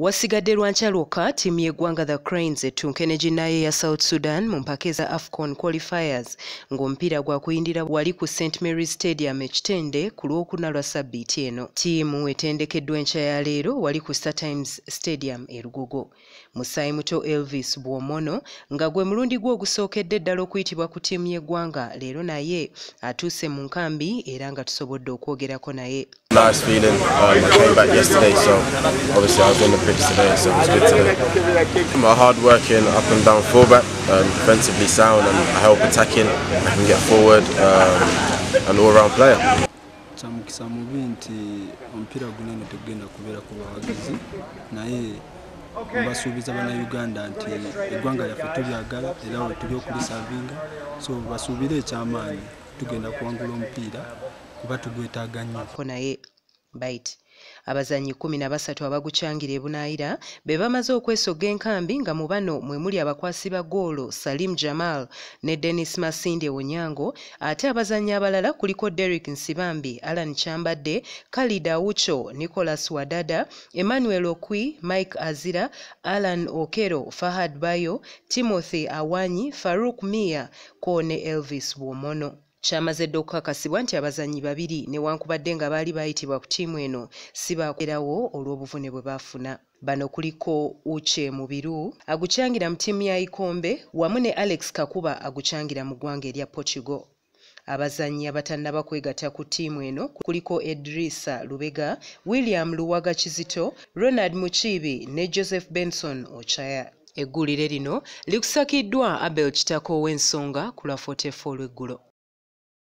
wasigadde lwankya lwokka ttiimu y'eggwanga the cranes ettunke ne ginnayo eya south sudan mu mpaka eza afcon qualifiers ng'omupiira gwakuyindira wali ku st mary stadium ekitende ku lwokuna lwa sabbiiti eno. Ttiimu etendekeddwa enkya ya leero wali ku star times stadium e lugogo musaayi muto elvis bwomono nga gwe mulundi gwe ogusookedde ddala okuyitibwa ku ttiimu y'eggwanga leero naye atuuse mu nkambi era nga tusobodde okwogerako naye Nice feeling. Um, I came back yesterday, so obviously I was on the pitch today, so it was good today. I'm a hard working up and down fullback, um, defensively sound, and I help attacking. I can get forward, um, an all round player. mubi nti nti so tugenda kuwangula omupiira kuba tugwetaaga nnyo. Naye bait abazannyi kumi na basatu abagucyangira ebunaayira be bamaze okwesogga enkambi nga mu bano mwe muli abakwasi ba ggoolo salim jamal ne denis masinde onyango ate abazannyi abalala kuliko derek nsibambi alan kyambadde khalid awucho nicholas wadada emmanuel okwi mike azira alan okero fahad bayo timothy awanyi faruk mia ko ne elvis bwomono kyamaze dde okukakasibwa nti abazannyi babiri newankubadde nga baali bayitibwa ku ttiimu eno si baerawo olw'obuvune bwe baafuna. Bano kuliko uche mubiru agukyangira mu ttiimu ya ikombe wamu ne alex kakuba agukyangira mu ggwanga erya portugal. Abazannyi abatannaba kwegatta ku ttiimu eno kuliko edrisa lubega william luwaga kizito ronald mukiibi ne joseph benson ochaya. Eggulire lino likusakiddwa abel kitako ow'ensonga ku lwa 44 olw'eggulo